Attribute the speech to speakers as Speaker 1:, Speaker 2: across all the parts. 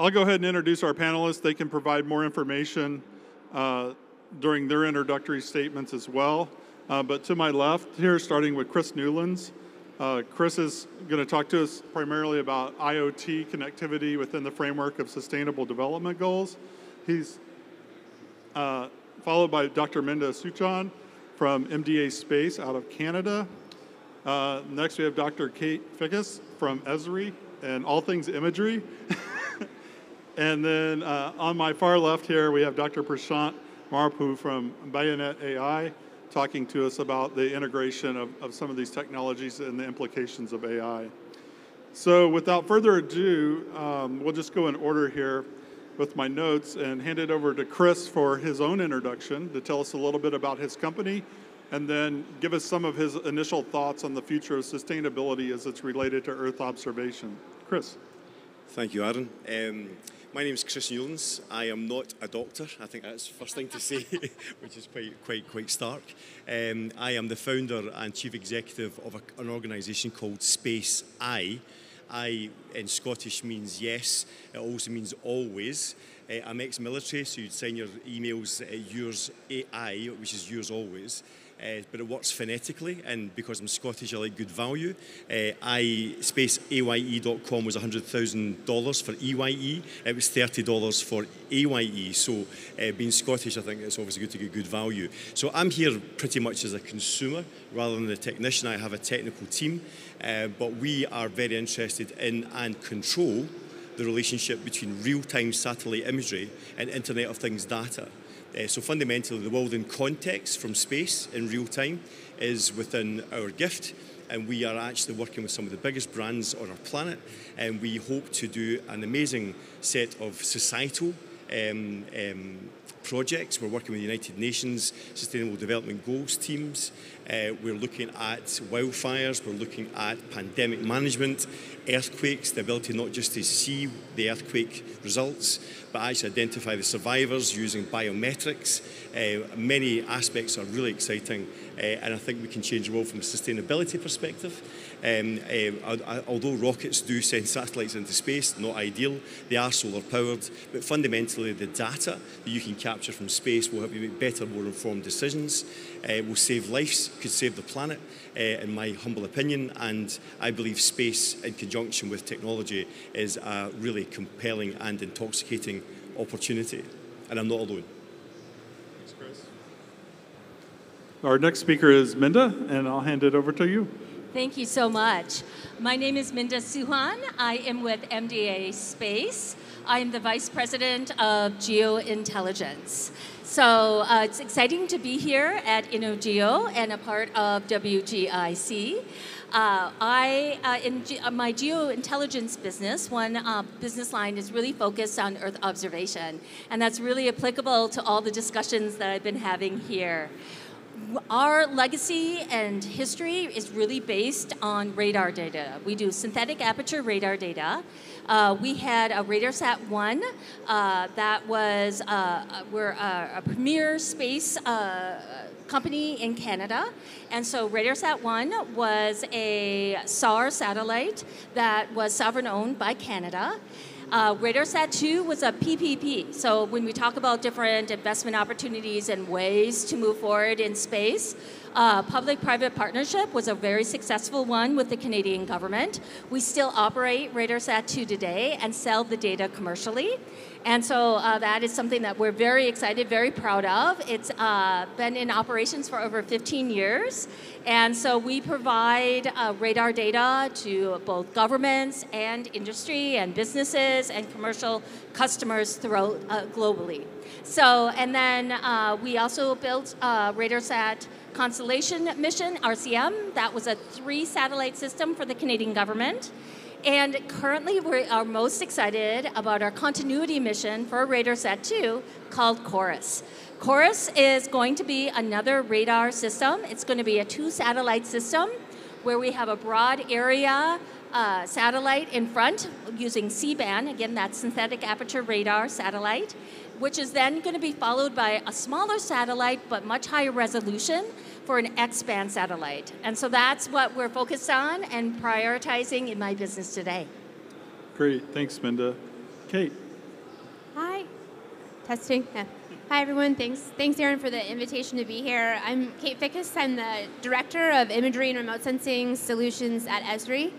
Speaker 1: I'll go ahead and introduce our panelists. They can provide more information uh, during their introductory statements as well. Uh, but to my left here, starting with Chris Newlands. Uh, Chris is going to talk to us primarily about IoT connectivity within the framework of Sustainable Development Goals. He's uh, followed by Dr. Minda Suchan from MDA Space out of Canada. Uh, next, we have Dr. Kate Fickus from Esri and All Things Imagery. and then uh, on my far left here, we have Dr. Prashant Marpu from Bayanat AI talking to us about the integration of, of some of these technologies and the implications of AI. So without further ado, um, we'll just go in order here with my notes and hand it over to Chris for his own introduction to tell us a little bit about his company and then give us some of his initial thoughts on the future of sustainability as it's related to Earth observation. Chris.
Speaker 2: Thank you, Aaron. Um, my name is Chris Newlands. I am not a doctor. I think that's the first thing to say, which is quite, quite, quite stark. Um, I am the founder and chief executive of a, an organisation called Space I. I in Scottish means yes. It also means always. Uh, I'm ex-military, so you'd sign your emails uh, yours AI, which is yours always uh, but it works phonetically, and because I'm Scottish, I like good value. Uh, I space AYE.com was $100,000 for EYE. It was $30 for AYE. So, uh, being Scottish, I think it's obviously good to get good value. So, I'm here pretty much as a consumer rather than a technician. I have a technical team, but we are very interested in and control the relationship between real-time satellite imagery and Internet of Things data. Uh, so fundamentally, the world in context from space in real time is within our gift. And we are actually working with some of the biggest brands on our planet. And we hope to do an amazing set of societal um, um, projects. We're working with the United Nations Sustainable Development Goals teams. Uh, we're looking at wildfires, we're looking at pandemic management, earthquakes, the ability not just to see the earthquake results, but actually identify the survivors using biometrics. Uh, many aspects are really exciting, uh, and I think we can change the world from a sustainability perspective. Um, uh, although rockets do send satellites into space, not ideal, they are solar powered, but fundamentally the data that you can capture from space will help you make better, more informed decisions, uh, will save lives, could save the planet, uh, in my humble opinion, and I believe space in conjunction with technology is a really compelling and intoxicating opportunity, and I'm not alone.
Speaker 1: Thanks, Chris. Our next speaker is Minda, and I'll hand it over to you.
Speaker 3: Thank you so much. My name is Minda Suchan. I am with MDA Space. I am the Vice President of Geointelligence. So uh, it's exciting to be here at Intergeo and a part of WGIC. Uh, I, uh, in G- uh, my geointelligence business, one uh, business line is really focused on Earth observation, and that's really applicable to all the discussions that I've been having here our legacy and history is really based on radar data. We do synthetic aperture radar data. Uh, we had a RadarSat 1 uh, that was, uh, we're a, premier space uh, company in Canada. And so RadarSat 1 was a SAR satellite that was sovereign owned by Canada. Uh, RadarSat 2 was a PPP. So when we talk about different investment opportunities and ways to move forward in space, uh, public-private partnership was a very successful one with the Canadian government. We still operate RadarSat 2 today and sell the data commercially. And so uh, that is something that we're very excited, very proud of. It's uh, been in operations for over 15 years. And so we provide uh, radar data to both governments and industry and businesses and commercial customers throughout uh, globally. So, and then uh, we also built uh, RadarSat Constellation mission, RCM. That was a three satellite system for the Canadian government. And currently, we are most excited about our continuity mission for Radar RadarSat 2 called CHORUS. CHORUS is going to be another radar system. It's going to be a two satellite system where we have a broad area uh, satellite in front using C band, again, that synthetic aperture radar satellite, which is then going to be followed by a smaller satellite but much higher resolution for an X-band satellite. And so that's what we're focused on and prioritizing in my business today.
Speaker 1: Great, thanks, Minda. Kate. Hi.
Speaker 4: Testing. Yeah. Hi, everyone. Thanks, thanks, Aaron, for the invitation to be here. I'm Kate Fickus. I'm the Director of Imagery and Remote Sensing Solutions at Esri.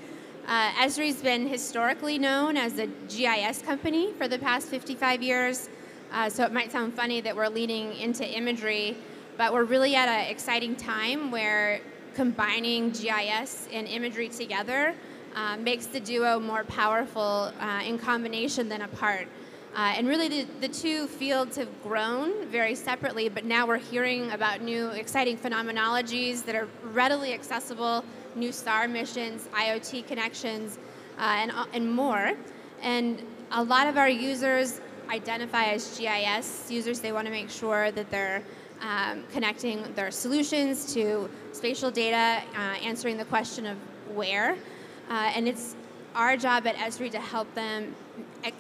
Speaker 4: Uh, Esri's been historically known as a GIS company for the past 55 years, uh, so it might sound funny that we're leaning into imagery, but we're really at an exciting time where combining GIS and imagery together uh, makes the duo more powerful uh, in combination than apart. Uh, and really, the, the two fields have grown very separately, but now we're hearing about new exciting phenomenologies that are readily accessible, new SAR missions, IoT connections, uh, and, uh, and more. And a lot of our users identify as GIS users. They want to make sure that they're um, connecting their solutions to spatial data, uh, answering the question of where. Uh, and it's our job at Esri to help them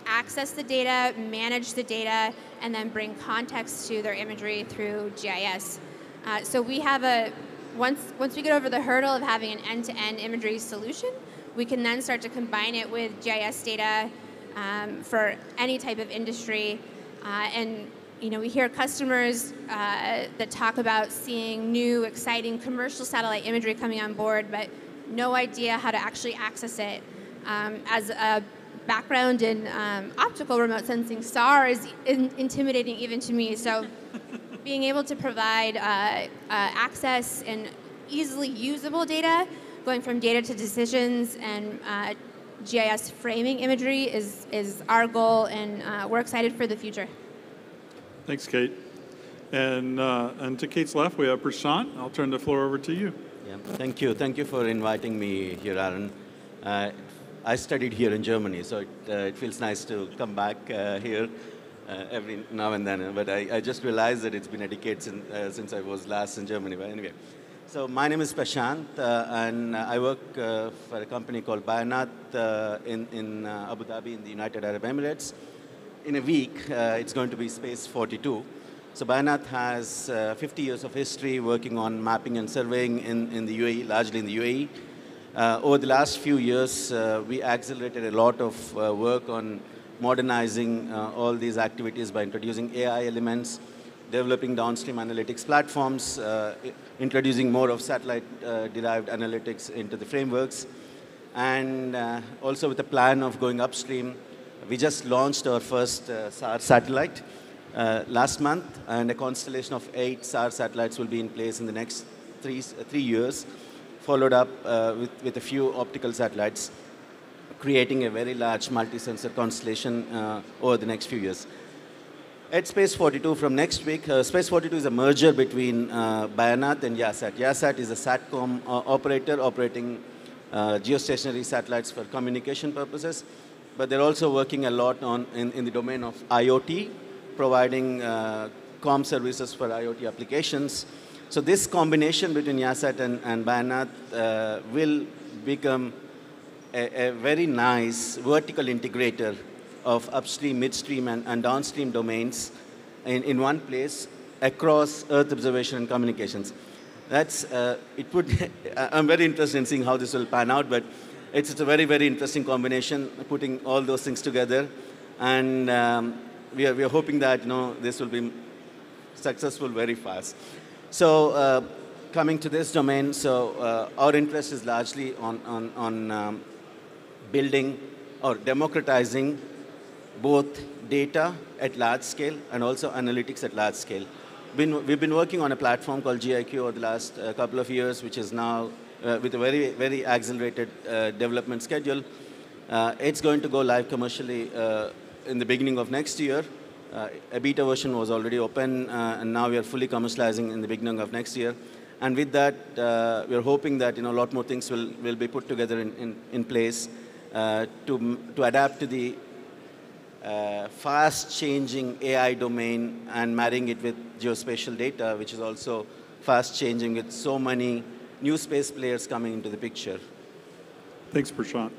Speaker 4: access the data, manage the data, and then bring context to their imagery through GIS. Uh, so we have a once once we get over the hurdle of having an end-to-end imagery solution, we can then start to combine it with GIS data um, for any type of industry. Uh, and you know, we hear customers uh, that talk about seeing new, exciting commercial satellite imagery coming on board, but no idea how to actually access it. Um, as a background in um, optical remote sensing, SAR is in, intimidating even to me. So being able to provide uh, uh, access and easily usable data, going from data to decisions and uh, GIS framing imagery is, is our goal, and uh, we're excited for the future.
Speaker 1: Thanks, Kate. And, uh, and to Kate's left, we have Prashant. I'll turn the floor over to you.
Speaker 5: Yeah, thank you. Thank you for inviting me here, Aaron. Uh, I studied here in Germany, so it, uh, it feels nice to come back uh, here uh, every now and then. But I, I, just realized that it's been a decade since, uh, since I was last in Germany. But anyway, so my name is Prashant, and I work for a company called Bayanat in, in Abu Dhabi in the United Arab Emirates. In a week, it's going to be Space 42. So Bayanat has 50 years of history working on mapping and surveying in, in the UAE, largely in the UAE. Uh, over the last few years, uh, we accelerated a lot of uh, work on modernizing uh, all these activities by introducing AI elements, developing downstream analytics platforms, uh, introducing more of satellite-derived uh, analytics into the frameworks, and also with a plan of going upstream. We just launched our first SAR satellite last month, and a constellation of eight SAR satellites will be in place in the next three, three years followed up uh, with, with a few optical satellites, creating a very large multi-sensor constellation uh, over the next few years. At Space 42 from next week, uh, Space 42 is a merger between uh, Bayanat and Yahsat. Yahsat is a SATCOM uh, operator operating uh, geostationary satellites for communication purposes, but they're also working a lot on in, in the domain of IoT, providing uh, COM services for IoT applications, so this combination between Yahsat and, and Bayanat uh, will become a, a, very nice vertical integrator of upstream, midstream, and, and downstream domains in, in one place across Earth observation and communications. That's, uh, it would, I'm very interested in seeing how this will pan out, but it's, it's a very, very interesting combination, putting all those things together. And um, we, are, we are hoping that, you know, this will be successful very fast. So uh, coming to this domain, so uh, our interest is largely on, on, on um, building or democratizing both data at large scale and also analytics at large scale. Been, we've been working on a platform called GIQ over the last uh, couple of years, which is now uh, with a very, very accelerated uh, development schedule. Uh, it's going to go live commercially in the beginning of next year. Uh, a beta version was already open, uh, and now we are fully commercializing in the beginning of next year. And with that, uh, we're hoping that you know, a lot more things will, will be put together in, in, in place uh, to, to adapt to the uh, fast-changing AI domain and marrying it with geospatial data, which is also fast-changing with so many new space players coming into the picture.
Speaker 1: Thanks, Prashant.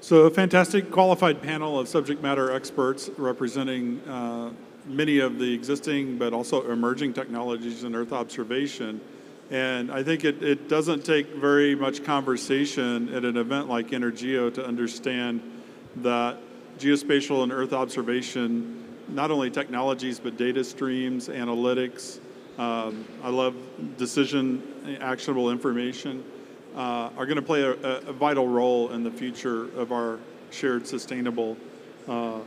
Speaker 1: So a fantastic qualified panel of subject matter experts representing uh, many of the existing but also emerging technologies in Earth observation. And I think it, it doesn't take very much conversation at an event like Intergeo to understand that geospatial and Earth observation not only technologies but data streams, analytics. Um, I love decision actionable information. Uh, are going to play a, a, vital role in the future of our shared sustainable uh, uh,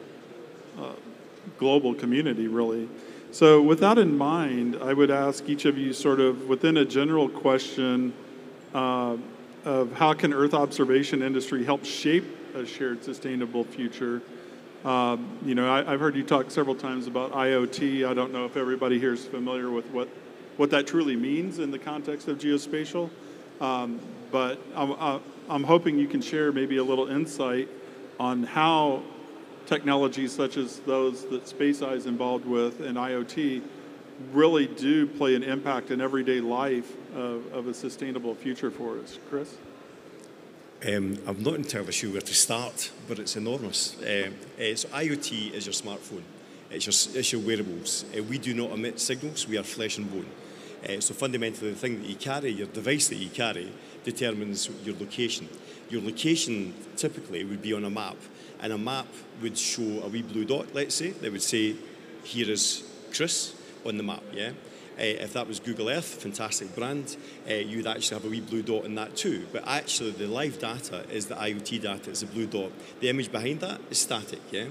Speaker 1: global community, really. So, with that in mind, I would ask each of you, sort of within a general question uh, of how can Earth observation industry help shape a shared sustainable future. Um, you know, I, have heard you talk several times about IoT. I don't know if everybody here is familiar with what, what that truly means in the context of geospatial, um, but I'm, I'm hoping you can share maybe a little insight on how technologies such as those that SpaceAye is involved with and IoT really do play an impact in everyday life of, of a sustainable future for us. Chris?
Speaker 2: Um, I'm not entirely sure where to start, but it's enormous. Um, uh, so IoT is your smartphone. It's your, it's your wearables. Uh, we do not emit signals. We are flesh and bone. Uh, so fundamentally, the thing that you carry, your device that you carry, determines your location. Your location typically would be on a map, and a map would show a wee blue dot, let's say, that would say, here is Chris on the map, yeah? Uh, if that was Google Earth, fantastic brand, uh, you'd actually have a wee blue dot in that too. But actually, the live data is the IoT data, it's a blue dot. The image behind that is static, yeah?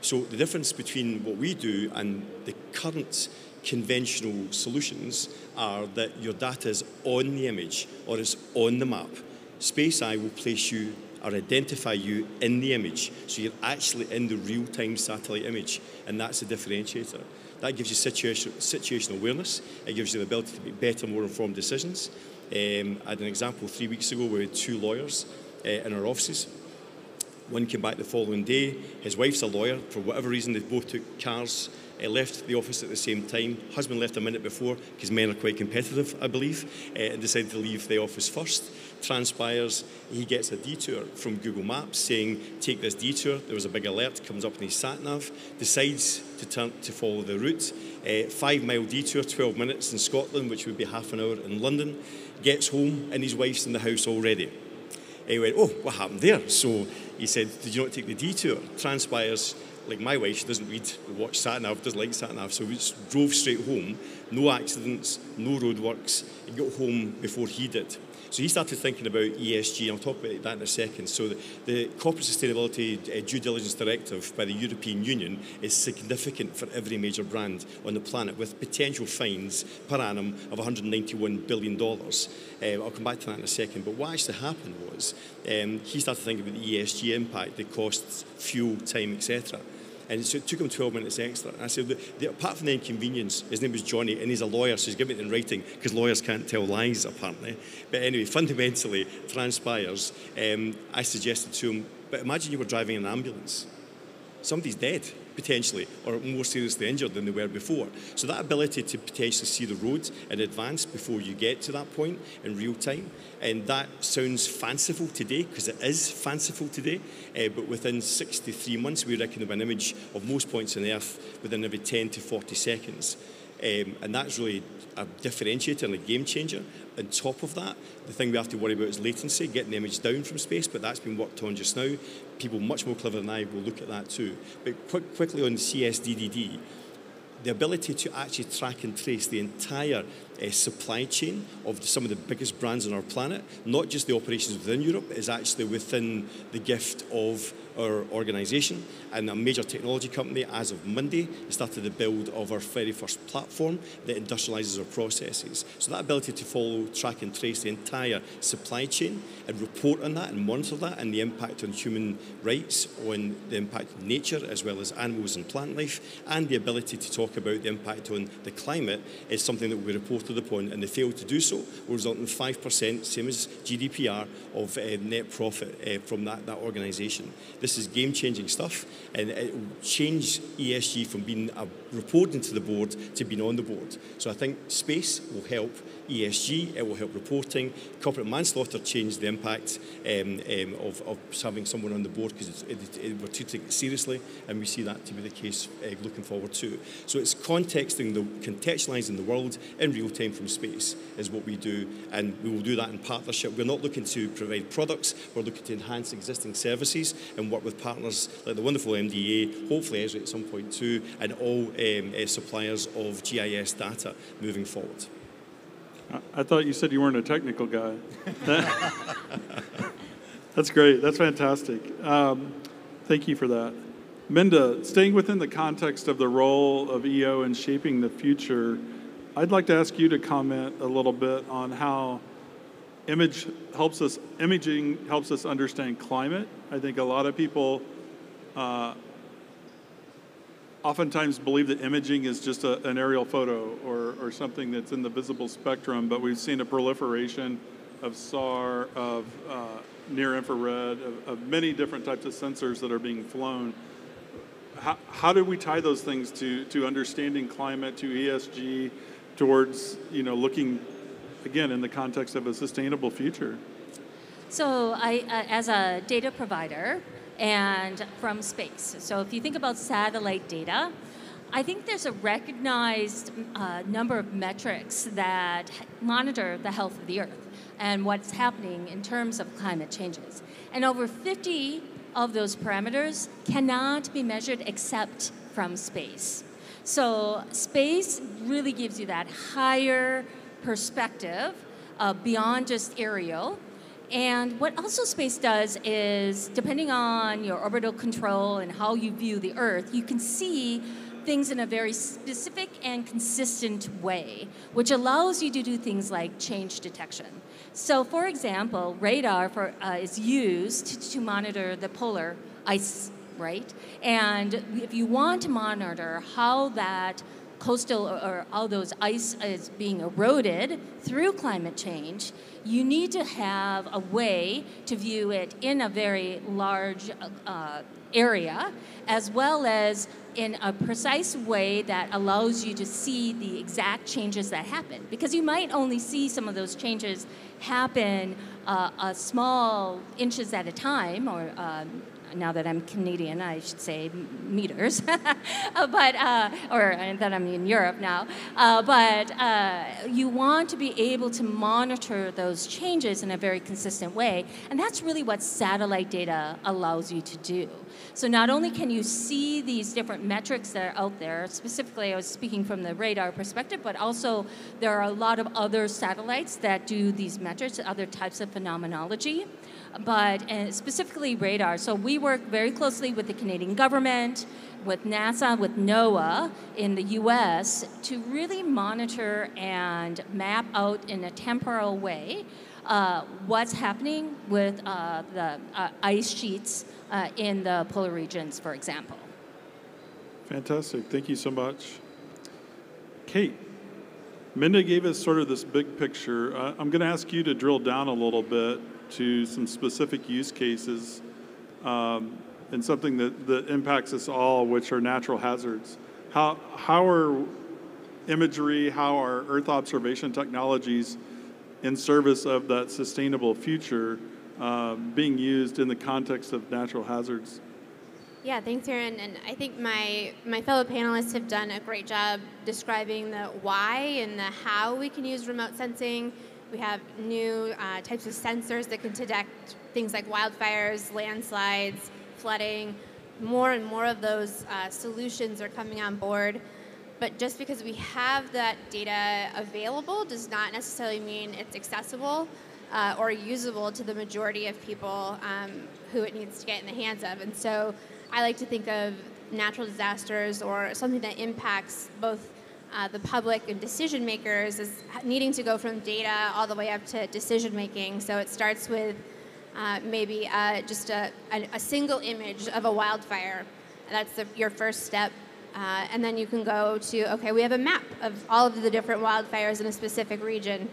Speaker 2: So the difference between what we do and the current conventional solutions are that your data is on the image or is on the map. Space SpaceAye will place you or identify you in the image. So you're actually in the real time satellite image, and that's a differentiator. That gives you situation, situational awareness, it gives you the ability to make better, more informed decisions. Um, I had an example three weeks ago we had two lawyers uh, in our offices. One came back the following day, his wife's a lawyer, for whatever reason, they both took cars uh, left the office at the same time. Husband left a minute before because men are quite competitive, I believe, uh, and decided to leave the office first. Transpires, he gets a detour from Google Maps saying, Take this detour. There was a big alert, comes up in his sat nav, decides to turn to follow the route. Uh, five mile detour, 12 minutes in Scotland, which would be half an hour in London. Gets home, and his wife's in the house already. He went, Oh, what happened there? So he said, Did you not take the detour? Transpires like my wife, she doesn't read watch sat nav, doesn't like sat nav, so we drove straight home, no accidents, no roadworks, and got home before he did. So he started thinking about ESG, and I'll talk about that in a second. So the, the Corporate Sustainability uh, Due Diligence Directive by the European Union is significant for every major brand on the planet, with potential fines per annum of $191 billion. Uh, I'll come back to that in a second. But what actually happened was um, he started thinking about the ESG impact, the costs, fuel, time, etc. And so it took him 12 minutes extra. And I said, apart from the inconvenience, his name was Johnny, and he's a lawyer, so he's giving it in writing because lawyers can't tell lies, apparently. But anyway, fundamentally, transpires. Um, I suggested to him, but imagine you were driving an ambulance. Somebody's dead potentially, or more seriously injured than they were before. So that ability to potentially see the road in advance before you get to that point in real time, and that sounds fanciful today because it is fanciful today. Uh, but within 63 months, we reckon of an image of most points on Earth within every 10 to 40 seconds. Um, and that's really a differentiator and a game changer. On top of that, the thing we have to worry about is latency, getting the image down from space, but that's been worked on just now. People much more clever than I will look at that too. But quick, quickly on CSDDD, the ability to actually track and trace the entire uh, supply chain of some of the biggest brands on our planet, not just the operations within Europe, is actually within the gift of our organisation and a major technology company as of Monday started the build of our very first platform that industrialises our processes. So that ability to follow, track and trace the entire supply chain and report on that and monitor that and the impact on human rights, on the impact on nature as well as animals and plant life and the ability to talk about the impact on the climate is something that we reported upon and they failed to do so will result in 5%, same as GDPR, of uh, net profit uh, from that, that organisation. Is game changing stuff, and it will change ESG from being a reporting to the board to being on the board. So I think space will help ESG, it will help reporting. Corporate manslaughter changed the impact um, um, of, of, having someone on the board because we're treating it seriously, and we see that to be the case uh, looking forward too. So it's contexting the contextualizing the world in real time from space is what we do, and we will do that in partnership. We're not looking to provide products, we're looking to enhance existing services and work with partners like the wonderful MDA, hopefully at some point too, and all um, uh, suppliers of GIS data moving forward.
Speaker 1: I thought you said you weren't a technical guy. That's great. That's fantastic. Um, thank you for that. Minda, staying within the context of the role of EO in shaping the future, I'd like to ask you to comment a little bit on how image helps us, imaging helps us understand climate. I think a lot of people uh, oftentimes believe that imaging is just a, an aerial photo or, or something that's in the visible spectrum, but we've seen a proliferation of SAR, of uh, near infrared, of, of, many different types of sensors that are being flown. How, how do we tie those things to, to understanding climate, to ESG, towards you know looking again in the context of a sustainable future?
Speaker 3: So, I, uh, as a data provider, and from space. So if you think about satellite data, I think there's a recognized uh, number of metrics that monitor the health of the Earth and what's happening in terms of climate changes. And over 50 of those parameters cannot be measured except from space. So space really gives you that higher perspective uh, beyond just aerial and what also space does is, depending on your orbital control and how you view the Earth, you can see things in a very specific and consistent way, which allows you to do things like change detection. So, for example, radar for, uh, is used to monitor the polar ice, right? And if you want to monitor how that coastal or all those ice is being eroded through climate change, you need to have a way to view it in a very large uh, area, as well as in a precise way that allows you to see the exact changes that happen. Because you might only see some of those changes happen uh, a small inches at a time or um, now that I'm Canadian, I should say meters, uh, but uh, or uh, that I'm in Europe now. Uh, but uh, you want to be able to monitor those changes in a very consistent way, and that's really what satellite data allows you to do. So not only can you see these different metrics that are out there, specifically I was speaking from the radar perspective, but also there are a lot of other satellites that do these metrics, other types of phenomenology but uh, specifically radar. So we work very closely with the Canadian government, with NASA, with NOAA in the US to really monitor and map out in a temporal way uh, what's happening with uh, the uh, ice sheets uh, in the polar regions, for example.
Speaker 1: Fantastic. Thank you so much. Kate, Minda gave us sort of this big picture. I'm going to ask you to drill down a little bit to some specific use cases um, and something that, that impacts us all, which are natural hazards. How, how are imagery, how are Earth observation technologies in service of that sustainable future uh, being used in the context of natural hazards?
Speaker 4: Yeah, thanks, Aaron. And I think my, my fellow panelists have done a great job describing the why and the how we can use remote sensing we have new uh, types of sensors that can detect things like wildfires, landslides, flooding. More and more of those uh, solutions are coming on board. But just because we have that data available does not necessarily mean it's accessible uh, or usable to the majority of people um, who it needs to get in the hands of. And so I like to think of natural disasters or something that impacts both uh, the public and decision makers is needing to go from data all the way up to decision making. So it starts with uh, maybe uh, just a, a, a, single image of a wildfire. That's the, your first step. Uh, and then you can go to, okay, we have a map of all of the different wildfires in a specific region.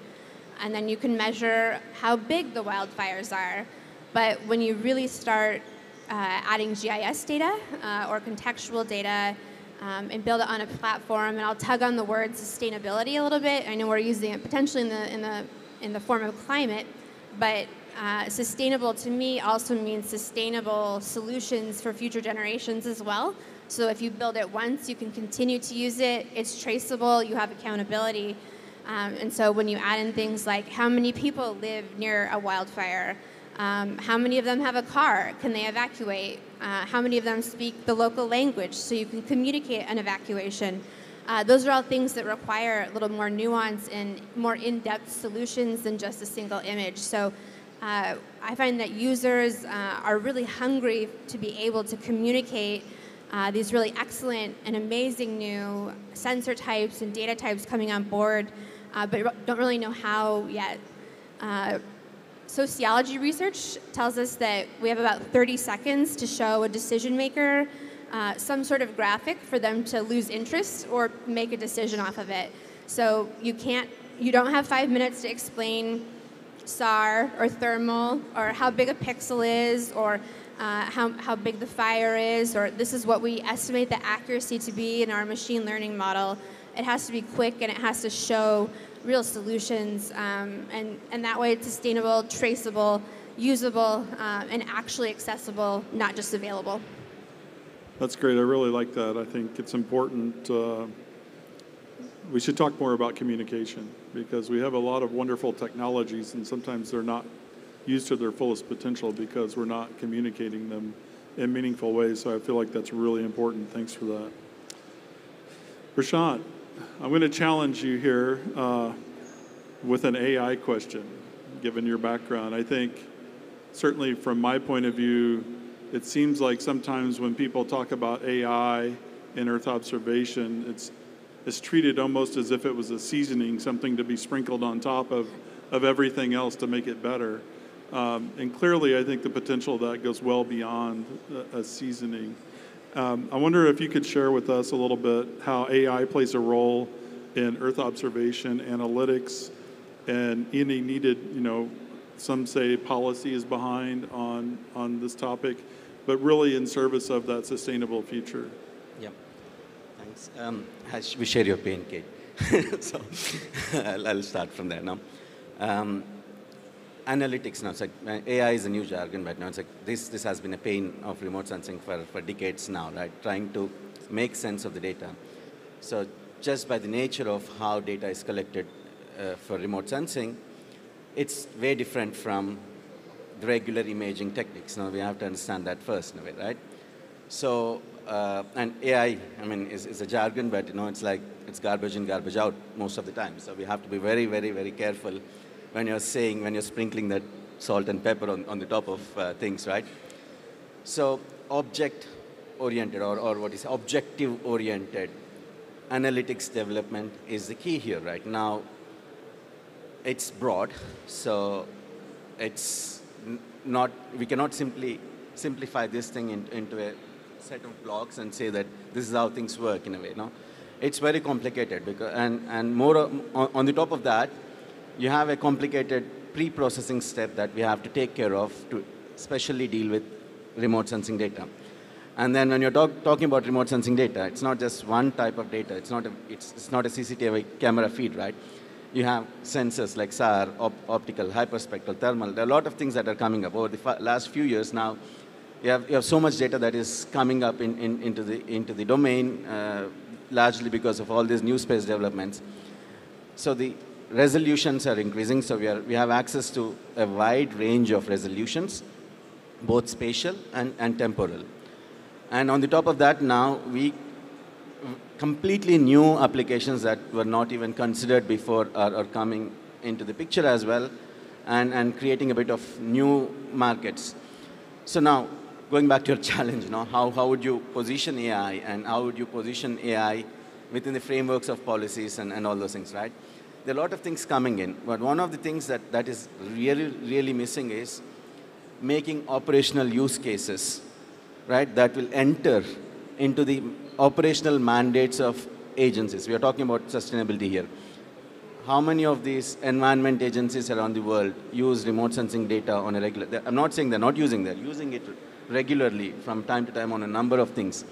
Speaker 4: And then you can measure how big the wildfires are. But when you really start uh, adding GIS data uh, or contextual data, um, and build it on a platform. And I'll tug on the word sustainability a little bit. I know we're using it potentially in the in the in the form of climate, but uh, sustainable to me also means sustainable solutions for future generations as well. So if you build it once, you can continue to use it. It's traceable. You have accountability. Um, and so when you add in things like how many people live near a wildfire, um, how many of them have a car? Can they evacuate? Uh, how many of them speak the local language so you can communicate an evacuation? Uh, those are all things that require a little more nuance and more in-depth solutions than just a single image. So uh, I find that users uh, are really hungry to be able to communicate uh, these really excellent and amazing new sensor types and data types coming on board, but don't really know how yet. Sociology research tells us that we have about 30 seconds to show a decision maker uh, some sort of graphic for them to lose interest or make a decision off of it. So you can't, you don't have five minutes to explain SAR or thermal or how big a pixel is or uh, how, how big the fire is or this is what we estimate the accuracy to be in our machine learning model. It has to be quick and it has to show real solutions um, and, and that way it's sustainable, traceable, usable, uh, and actually accessible, not just available.
Speaker 1: That's great. I really like that. I think it's important. Uh, we should talk more about communication because we have a lot of wonderful technologies, and sometimes they're not used to their fullest potential because we're not communicating them in meaningful ways. So I feel like that's really important. Thanks for that. Prashant, I'm going to challenge you here uh, with an AI question, given your background. I think, certainly from my point of view, it seems like sometimes when people talk about AI in Earth observation, it's it's treated almost as if it was a seasoning, something to be sprinkled on top of, of everything else to make it better. Um, and clearly, I think the potential of that goes well beyond a, a seasoning. Um, I wonder if you could share with us a little bit how AI plays a role in Earth observation, analytics, and any needed, you know, some say policy is behind on, on this topic but really in service of that sustainable future.
Speaker 5: Yeah, thanks. Um, we share your pain, Kate. so I'll, start from there now. Um, analytics now, it's like uh, AI is a new jargon right now. It's like this, this has been a pain of remote sensing for, for decades now, right? Trying to make sense of the data. So just by the nature of how data is collected uh, for remote sensing, it's very different from the regular imaging techniques. Now we have to understand that first in a way, right? So, uh, and AI, I mean, is, is a jargon, but you know, it's like it's garbage in, garbage out most of the time. So we have to be very, very, very careful when you're saying, when you're sprinkling that salt and pepper on, on the top of uh, things, right? So object oriented or, or what is objective oriented analytics development is the key here right now it's broad so it's not, we cannot simply simplify this thing in, into a set of blocks and say that this is how things work in a way. No, it's very complicated because, and, and more on, on the top of that, you have a complicated pre-processing step that we have to take care of to especially deal with remote sensing data. And then when you're talk, talking about remote sensing data, it's not just one type of data. It's not a, it's, it's not a CCTV camera feed, right? you have sensors like SAR, op optical, hyperspectral, thermal. There are a lot of things that are coming up. Over the last few years now, you have, you have so much data that is coming up in, in, into, the, into the domain, uh, largely because of all these new space developments. So the resolutions are increasing, so we, are, we have access to a wide range of resolutions, both spatial and, and temporal. And on the top of that, now we completely new applications that were not even considered before are, are coming into the picture as well and, and creating a bit of new markets. So now, going back to your challenge, you know, how, how would you position AI and how would you position AI within the frameworks of policies and, and all those things, right? There are a lot of things coming in, but one of the things that, that is really, really missing is making operational use cases, right, that will enter into the operational mandates of agencies. We are talking about sustainability here. How many of these environment agencies around the world use remote sensing data on a regular? I'm not saying they're not using, they're using it regularly from time to time on a number of things.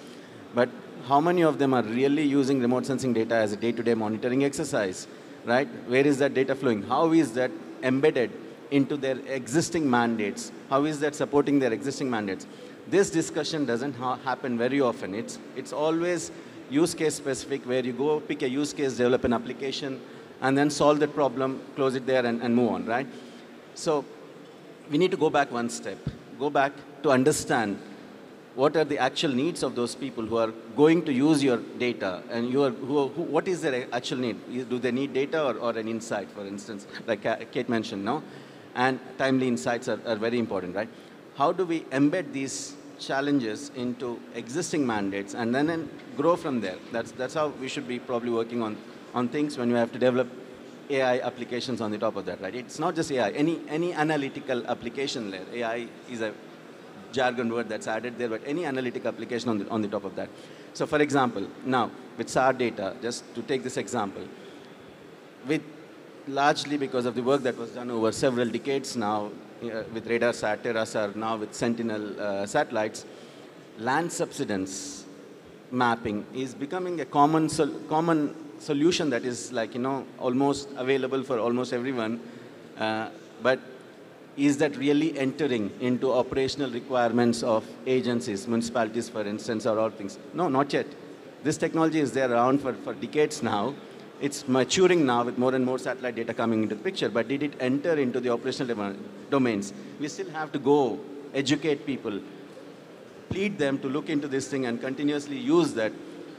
Speaker 5: But how many of them are really using remote sensing data as a day-to-day -day monitoring exercise, right? Where is that data flowing? How is that embedded into their existing mandates? How is that supporting their existing mandates? This discussion doesn't ha happen very often. It's, it's always use case specific where you go pick a use case, develop an application, and then solve that problem, close it there, and, and move on, right? So we need to go back one step, go back to understand what are the actual needs of those people who are going to use your data and you are, who, who, what is their actual need? Do they need data or, or an insight, for instance, like Kate mentioned, no? And timely insights are, are very important, right? How do we embed these challenges into existing mandates and then, then grow from there? That's, that's how we should be probably working on, on things when you have to develop AI applications on the top of that, right? It's not just AI, any, any analytical application layer. AI is a jargon word that's added there, but any analytic application on the, on the top of that. So for example, now with SAR data, just to take this example, with largely because of the work that was done over several decades now uh, with RadarSat, TerraSAR, now with Sentinel uh, satellites, land subsidence mapping is becoming a common, sol common solution that is like, you know, almost available for almost everyone. Uh, but is that really entering into operational requirements of agencies, municipalities, for instance, or all things? No, not yet. This technology is there around for, for decades now. It's maturing now with more and more satellite data coming into the picture, but did it enter into the operational domains? We still have to go educate people, plead them to look into this thing and continuously use that,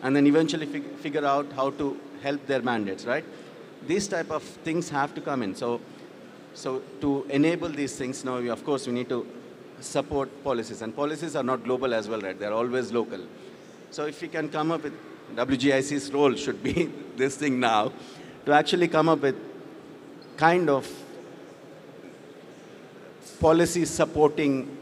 Speaker 5: and then eventually fig figure out how to help their mandates, right? These type of things have to come in. So so to enable these things now, we, of course, we need to support policies. And policies are not global as well, right? They're always local. So if we can come up with, WGIC's role should be this thing now, to actually come up with kind of policy supporting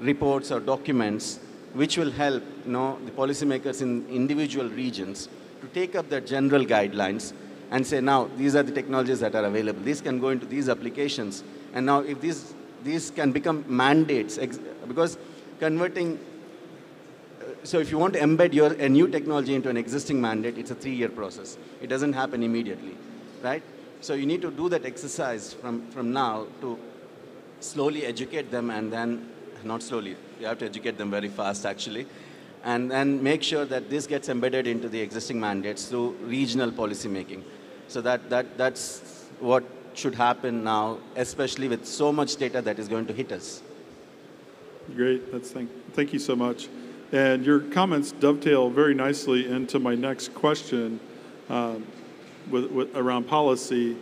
Speaker 5: reports or documents which will help you know, the policymakers in individual regions to take up the general guidelines and say, now, these are the technologies that are available. These can go into these applications. And now, if these, these can become mandates, because converting, uh, so if you want to embed your, a new technology into an existing mandate, it's a three-year process. It doesn't happen immediately, right? So you need to do that exercise from, from now to slowly educate them and then, not slowly, you have to educate them very fast, actually, and then make sure that this gets embedded into the existing mandates through regional policy making. So that, that, that's what should happen now, especially with so much data that is going to hit us.
Speaker 1: Great. That's thank, thank you so much. And your comments dovetail very nicely into my next question um, with, with, around policy,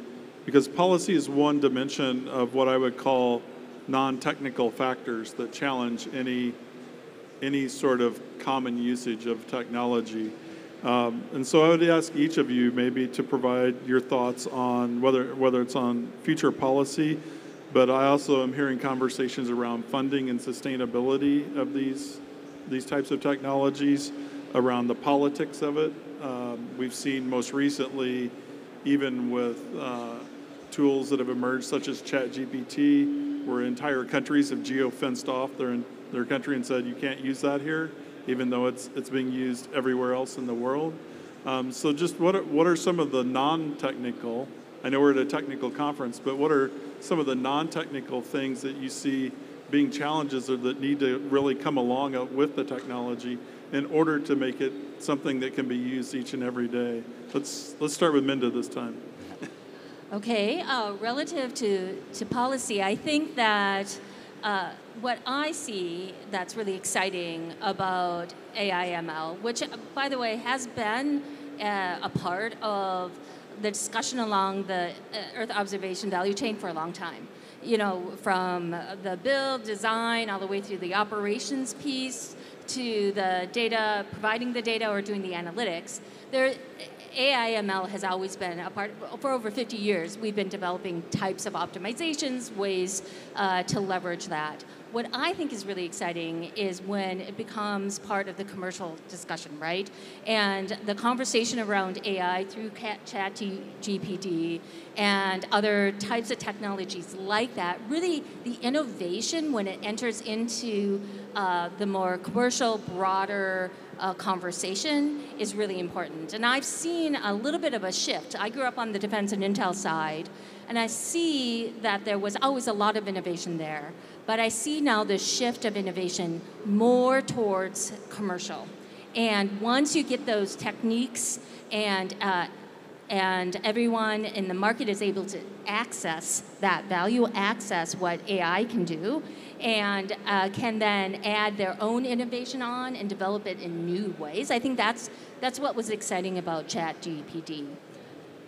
Speaker 1: because policy is one dimension of what I would call non-technical factors that challenge any any sort of common usage of technology. Um, and so I would ask each of you maybe to provide your thoughts on whether, whether it's on future policy, but I also am hearing conversations around funding and sustainability of these, these types of technologies, around the politics of it. Um, we've seen most recently, even with uh, tools that have emerged such as ChatGPT, where entire countries have geo-fenced off their, their country and said, you can't use that here even though it's, it's being used everywhere else in the world. Um, so just what are, what are some of the non-technical, I know we're at a technical conference, but what are some of the non-technical things that you see being challenges or that need to really come along with the technology in order to make it something that can be used each and every day? Let's, let's start with Minda this time.
Speaker 3: Okay, uh, relative to, to policy, I think that uh, what I see that's really exciting about AIML, which, by the way, has been uh, a part of the discussion along the uh, Earth observation value chain for a long time. You know, from the build, design, all the way through the operations piece to the data, providing the data or doing the analytics. There, AIML has always been a part, for over 50 years, we've been developing types of optimizations, ways uh, to leverage that. What I think is really exciting is when it becomes part of the commercial discussion, right? And the conversation around AI through Chat GPT and other types of technologies like that, really the innovation when it enters into uh, the more commercial, broader uh, conversation is really important. And I've seen a little bit of a shift. I grew up on the defense and intel side, and I see that there was always a lot of innovation there. But I see now the shift of innovation more towards commercial. And once you get those techniques and uh, and everyone in the market is able to access that value, access what AI can do, and uh, can then add their own innovation on and develop it in new ways. I think that's that's what was exciting about ChatGPT.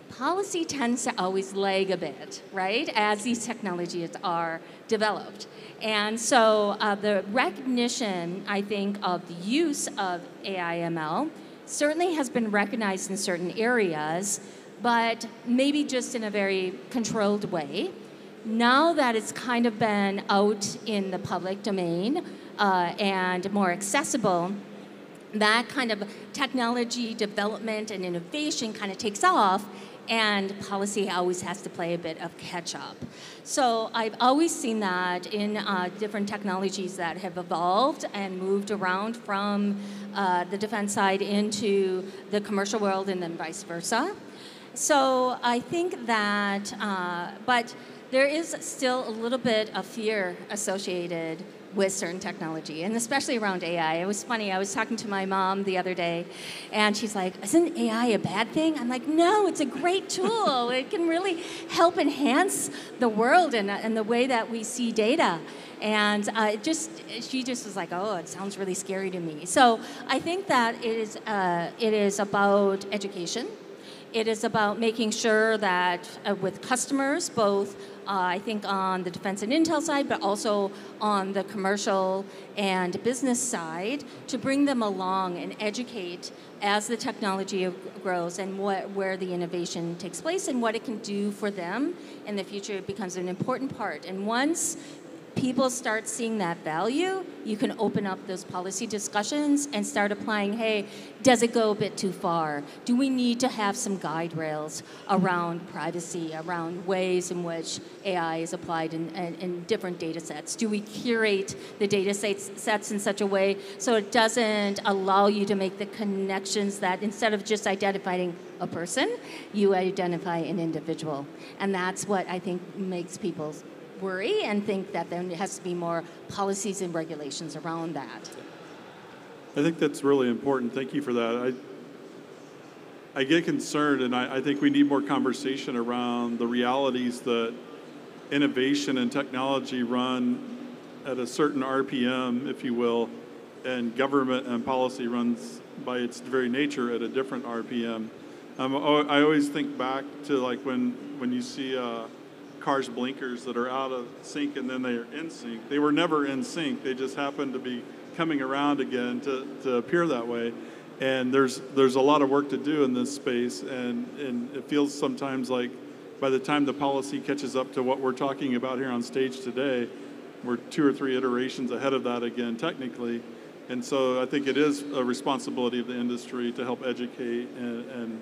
Speaker 3: Policy tends to always lag a bit, right, as these technologies are developed. And so uh, the recognition, I think, of the use of AI/ML certainly has been recognized in certain areas, but maybe just in a very controlled way. Now that it's kind of been out in the public domain uh, and more accessible, that kind of technology development and innovation kind of takes off and policy always has to play a bit of catch up. So I've always seen that in uh, different technologies that have evolved and moved around from uh, the defense side into the commercial world and then vice versa. So I think that, uh, but there is still a little bit of fear associated with certain technology, and especially around AI. It was funny, I was talking to my mom the other day, and she's like, Isn't AI a bad thing? I'm like, No, it's a great tool. it can really help enhance the world and, and the way that we see data. And uh, just, she just was like, Oh, it sounds really scary to me. So I think that it is, uh, it is about education. It is about making sure that uh, with customers, both Uh, I think on the defense and intel side, but also on the commercial and business side, to bring them along and educate as the technology grows and what, where the innovation takes place and what it can do for them in the future it becomes an important part. And once people start seeing that value, you can open up those policy discussions and start applying hey, does it go a bit too far? Do we need to have some guide rails around privacy, around ways in which AI is applied in, in, in different data sets? Do we curate the data sets in such a way so it doesn't allow you to make the connections that instead of just identifying a person, you identify an individual? And that's what I think makes people worry and think that there has to be more policies and regulations around that.
Speaker 1: I think that's really important. Thank you for that. I, I get concerned, and I, I think we need more conversation around the realities that innovation and technology run at a certain RPM, if you will, and government and policy runs by its very nature at a different RPM. Um, I always think back to like when when you see uh, car's blinkers that are out of sync and then they are in sync. They were never in sync. They just happened to be coming around again to, to appear that way. And there's there's a lot of work to do in this space, and, and it feels sometimes like by the time the policy catches up to what we're talking about here on stage today, we're two or three iterations ahead of that again, technically. And so I think it is a responsibility of the industry to help educate and, and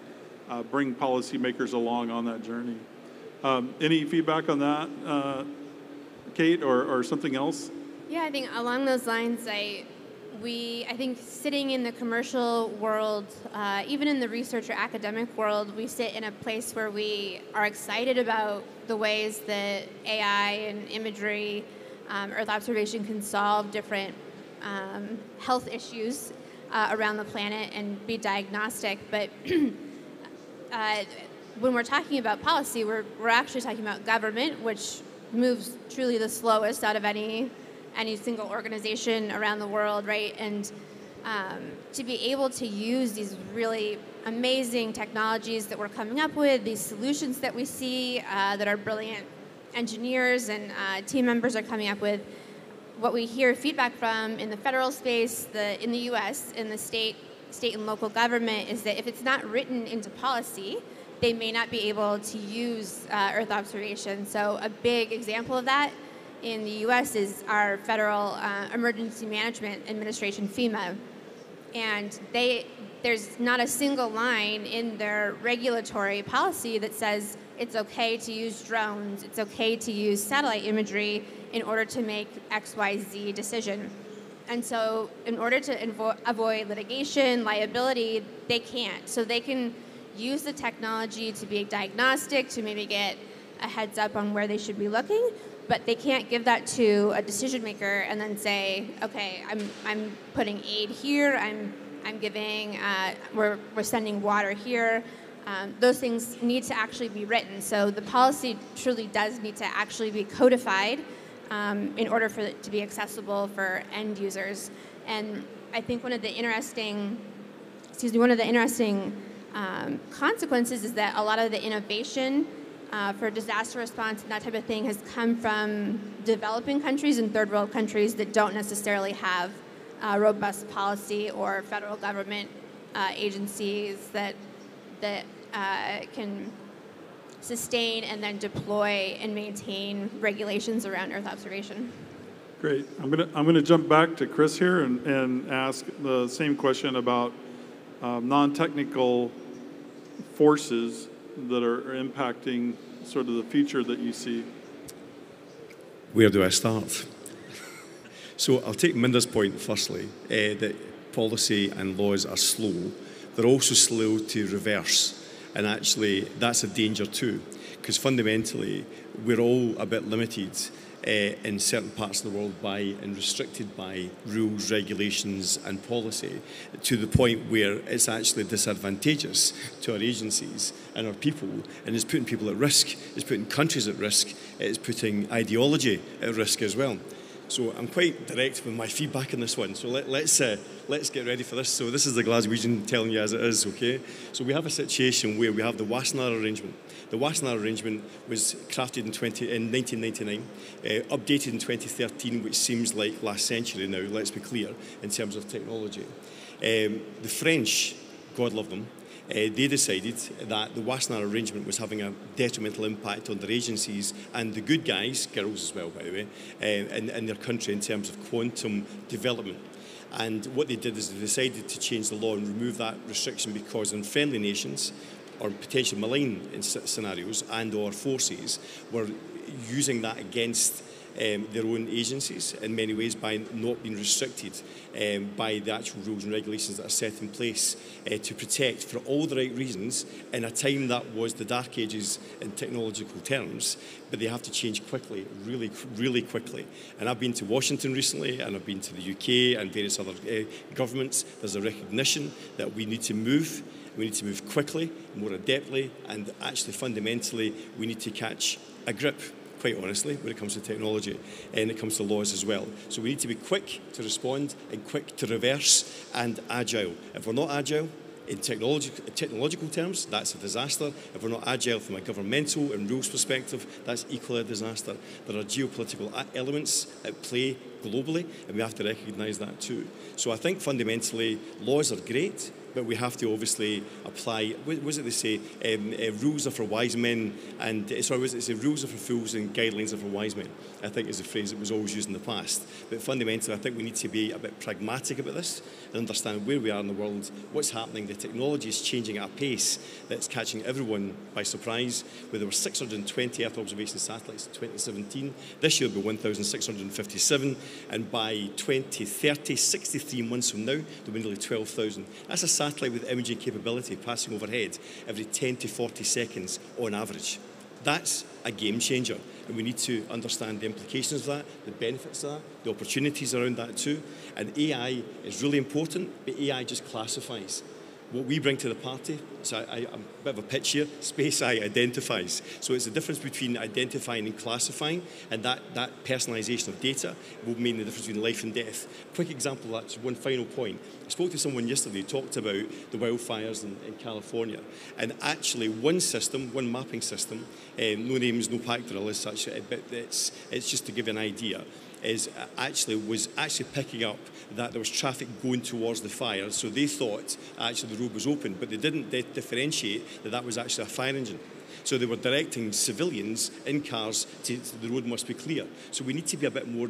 Speaker 1: uh, bring policymakers along on that journey. Um, any feedback on that, uh, Kate, or, or something else?
Speaker 4: Yeah, I think along those lines, I we I think sitting in the commercial world, uh, even in the research or academic world, we sit in a place where we are excited about the ways that AI and imagery, um, Earth observation can solve different um, health issues uh, around the planet and be diagnostic, but. uh, when we're talking about policy, we're, we're actually talking about government, which moves truly the slowest out of any any single organization around the world, right? And um, to be able to use these really amazing technologies that we're coming up with, these solutions that we see uh, that our brilliant engineers and uh, team members are coming up with, what we hear feedback from in the federal space, the in the U.S., in the state, state and local government, is that if it's not written into policy, they may not be able to use uh, Earth observation. So a big example of that in the U.S. is our Federal uh, Emergency Management Administration, FEMA, and they there's not a single line in their regulatory policy that says it's okay to use drones, it's okay to use satellite imagery in order to make X, Y, Z decision. And so, in order to avoid litigation, liability, they can't. So they can use the technology to be diagnostic, to maybe get a heads up on where they should be looking, but they can't give that to a decision maker and then say, okay, I'm, I'm putting aid here, I'm, I'm giving, uh, we're, we're sending water here. um, those things need to actually be written. So the policy truly does need to actually be codified um, in order for it to be accessible for end users. And I think one of the interesting, excuse me, one of the interesting um, consequences is that a lot of the innovation uh, for disaster response and that type of thing has come from developing countries and third world countries that don't necessarily have uh, robust policy or federal government uh, agencies that that uh, can sustain and then deploy and maintain regulations around Earth observation.
Speaker 1: Great. I'm gonna I'm gonna jump back to Chris here and, and ask the same question about um, non-technical forces that are impacting sort of the future that you see.
Speaker 2: Where do I start? so I'll take Minda's point firstly uh, that policy and laws are slow. They're also slow to reverse. And actually, that's a danger too, because fundamentally, we're all a bit limited in certain parts of the world by and restricted by rules, regulations, and policy to the point where it's actually disadvantageous to our agencies and our people, and it's putting people at risk, it's putting countries at risk, it's putting ideology at risk as well. So I'm quite direct with my feedback on this one. So let, us let's, uh, let's get ready for this. So this is the Glaswegian telling you as it is, okay? So we have a situation where we have the Wassenaar arrangement. The Wassenaar arrangement was crafted in, 20, in 1999, uh, updated in 2013, which seems like last century now, let's be clear, in terms of technology. Um, the French, God love them, uh, they decided that the Wassenaar arrangement was having a detrimental impact on their agencies and the good guys, girls as well, by the way, uh, in, in their country in terms of quantum development. And what they did is they decided to change the law and remove that restriction because in friendly nations, or potentially malign scenarios and or forces were using that against um, their own agencies in many ways by not being restricted um, by the actual rules and regulations that are set in place uh, to protect for all the right reasons in a time that was the dark ages in technological terms, but they have to change quickly, really, really quickly. And I've been to Washington recently and I've been to the UK and various other uh, governments. There's a recognition that we need to move. We need to move quickly, more adeptly, and actually fundamentally, we need to catch a grip quite honestly, when it comes to technology and it comes to laws as well. So we need to be quick to respond and quick to reverse and agile. If we're not agile, in technological terms, that's a disaster. If we're not agile from a governmental and rules perspective, that's equally a disaster. There are geopolitical elements at play globally, and we have to recognise that too. So I think fundamentally, laws are great, but we have to obviously apply. What was it they say? Um, uh, rules are for wise men, and uh, sorry, was it say rules are for fools and guidelines are for wise men? I think is a phrase that was always used in the past. But fundamentally, I think we need to be a bit pragmatic about this and understand where we are in the world, what's happening. The technology is changing at a pace that's catching everyone by surprise. Where there were 620 Earth observation satellites in 2017, this year will be 1,657, and by 2030, 63 months from now, there'll be nearly 12,000. That's a satellite with imaging capability passing overhead every 10 to 40 seconds on average. That's a game changer, and we need to understand the implications of that, the benefits of that, the opportunities around that too. And AI is really important, but AI just classifies what we bring to the party, so I, am a bit of a pitch here, SpaceAye identifies. So it's the difference between identifying and classifying, and that, that personalisation of data will mean the difference between life and death. Quick example, that's one final point. I spoke to someone yesterday who talked about the wildfires in, in California, and actually one system, one mapping system, um, no names, no pack drill as such, but it's, it's just to give an idea, is actually was actually picking up that there was traffic going towards the fire. So they thought actually the road was open, but they didn't differentiate that that was actually a fire engine. So they were directing civilians in cars to, to the road must be clear. So we need to be a bit more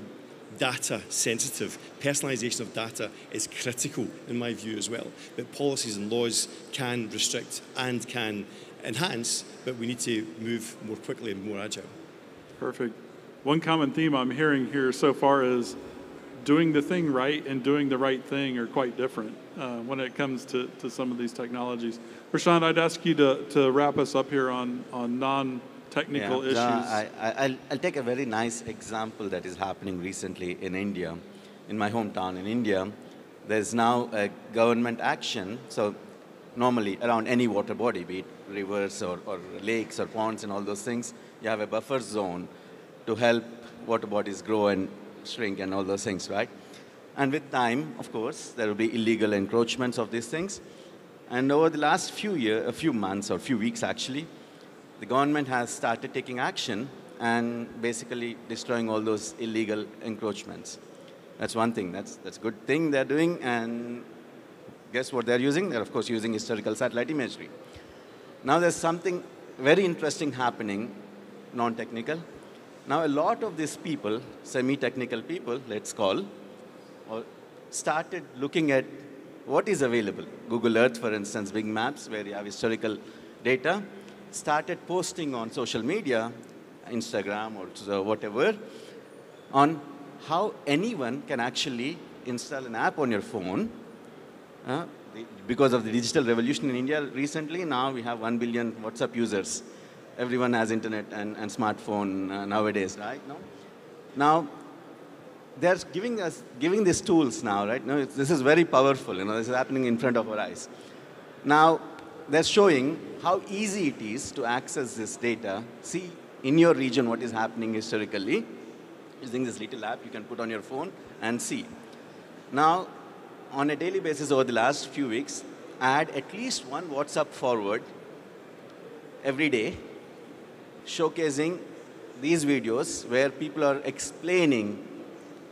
Speaker 2: data sensitive. Personalisation of data is critical in my view as well. But policies and laws can restrict and can enhance, but we need to move more quickly and more agile.
Speaker 1: Perfect. One common theme I'm hearing here so far is doing the thing right and doing the right thing are quite different uh, when it comes to, to some of these technologies. Prashant, I'd ask you to, to wrap us up here on, on non technical yeah, issues.
Speaker 5: Uh, I, will I'll take a very nice example that is happening recently in India, in my hometown in India. There's now a government action. So normally around any water body, be it rivers or, or lakes or ponds and all those things, you have a buffer zone to help water bodies grow and shrink and all those things, right? And with time, of course, there will be illegal encroachments of these things. And over the last few years, a few months or few weeks actually, the government has started taking action and basically destroying all those illegal encroachments. That's one thing. That's that's a good thing they're doing. And guess what they're using? They're of course using historical satellite imagery. Now there's something very interesting happening, non-technical. Now a lot of these people, semi-technical people, let's call, started looking at what is available. Google Earth, for instance, Bing Maps, where you have historical data, started posting on social media, Instagram or whatever, on how anyone can actually install an app on your phone. Uh, because of the digital revolution in India recently, now we have 1 billion WhatsApp users. Everyone has internet and, and smartphone uh, nowadays, right? No? Now, they're giving us giving these tools now, right? Now, this is very powerful. You know, this is happening in front of our eyes. Now, they're showing how easy it is to access this data, see in your region what is happening historically, using this little app you can put on your phone and see. Now, on a daily basis over the last few weeks, add at least one WhatsApp forward every day, showcasing these videos where people are explaining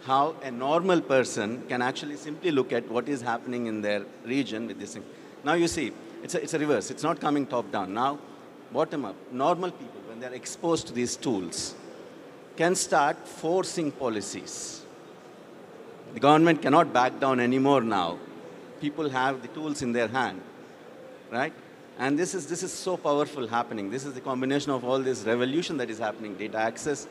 Speaker 5: how a normal person can actually simply look at what is happening in their region with this thing. Now you see, it's a, it's a reverse. It's not coming top down. Now, bottom up. Normal people, when they're exposed to these tools, can start forcing policies. The government cannot back down anymore now. People have the tools in their hand, right? And this is, this is so powerful happening. This is the combination of all this revolution that is happening, data access,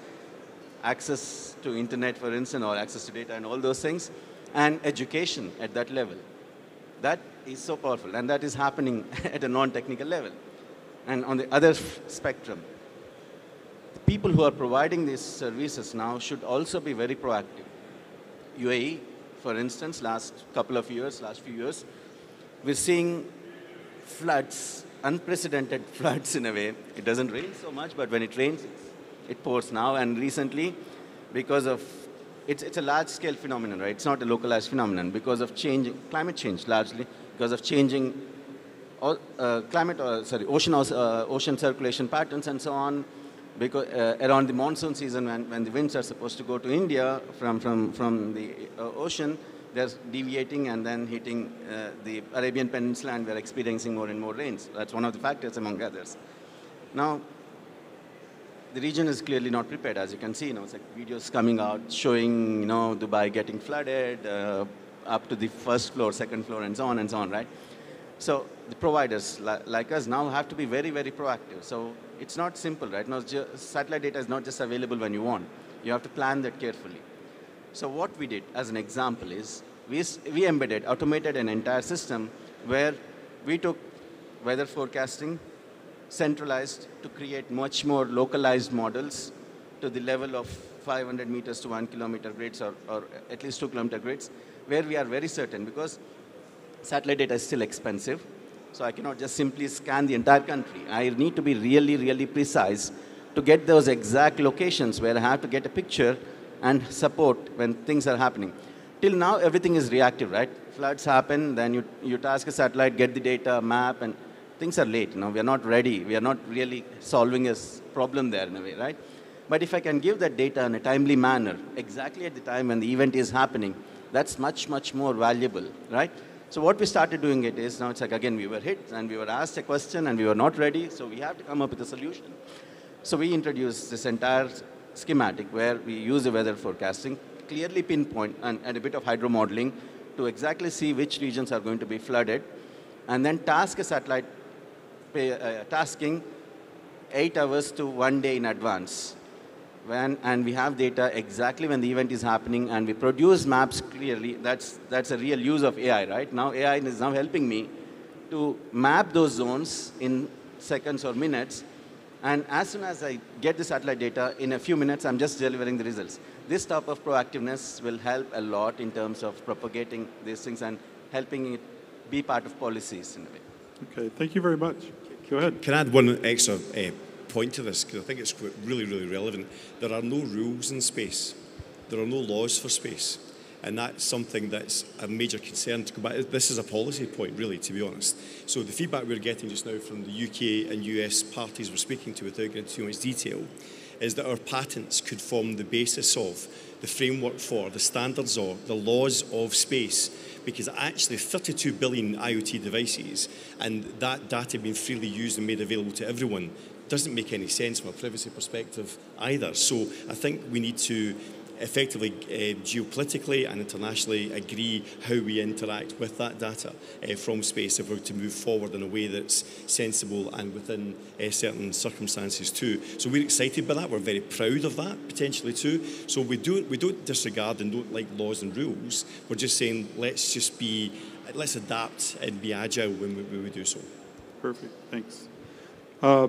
Speaker 5: access to internet, for instance, or access to data and all those things, and education at that level. That is so powerful, and that is happening at a non-technical level. And on the other spectrum, the people who are providing these services now should also be very proactive. UAE, for instance, last couple of years, last few years, we're seeing floods, unprecedented floods in a way. It doesn't rain so much, but when it rains, it pours now. And recently, because of it's, it's a large-scale phenomenon, right? It's not a localized phenomenon because of changing climate change, largely because of changing uh, climate, uh, sorry, ocean, uh, ocean circulation patterns and so on. Because uh, around the monsoon season, when, when the winds are supposed to go to India from, from, from the uh, ocean, they're deviating and then hitting uh, the Arabian Peninsula, and we're experiencing more and more rains. That's one of the factors, among others. Now, the region is clearly not prepared, as you can see. You know, it's like videos coming out showing, you know, Dubai getting flooded uh, up to the first floor, second floor, and so on and so on, right? So the providers li like us now have to be very, very proactive. So it's not simple, right? Now, satellite data is not just available when you want. You have to plan that carefully. So what we did, as an example, is we, we embedded, automated an entire system where we took weather forecasting, centralized to create much more localized models to the level of 500 meters to one kilometer grids or, or at least two kilometer grids, where we are very certain because satellite data is still expensive. So I cannot just simply scan the entire country. I need to be really, really precise to get those exact locations where I have to get a picture and support when things are happening. Till now, everything is reactive, right? Floods happen, then you, you task a satellite, get the data, map, and things are late. You know, we are not ready. We are not really solving a problem there in a way, right? But if I can give that data in a timely manner, exactly at the time when the event is happening, that's much, much more valuable, right? So what we started doing it is, now it's like, again, we were hit and we were asked a question and we were not ready, so we have to come up with a solution. So we introduced this entire schematic where we use the weather forecasting, clearly pinpoint and, and a bit of hydro modeling to exactly see which regions are going to be flooded, and then task a satellite pay, uh, tasking eight hours to one day in advance. When, and we have data exactly when the event is happening and we produce maps clearly. That's, that's a real use of AI, right? Now AI is now helping me to map those zones in seconds or minutes. And as soon as I get the satellite data, in a few minutes, I'm just delivering the results. This type of proactiveness will help a lot in terms of propagating these things and helping it be part of policies in a way.
Speaker 1: Okay, thank you very much. Go ahead.
Speaker 2: Can I add one extra uh, point to this? Because I think it's really, really relevant. There are no rules in space. There are no laws for space. And that's something that's a major concern to go back. This is a policy point, really, to be honest. So the feedback we're getting just now from the UK and US parties we're speaking to, without getting too much detail, is that our patents could form the basis of, the framework for, the standards or the laws of space. Because actually, 32 billion IoT devices and that data being freely used and made available to everyone doesn't make any sense from a privacy perspective either. So I think we need to effectively uh, geopolitically and internationally agree how we interact with that data uh, from space if we're to move forward in a way that's sensible and within uh, certain circumstances too. So we're excited by that. We're very proud of that potentially too. So we don't we don't disregard and don't like laws and rules. We're just saying let's just be let's adapt and be agile when we, when we do so.
Speaker 1: Perfect. Thanks. Uh,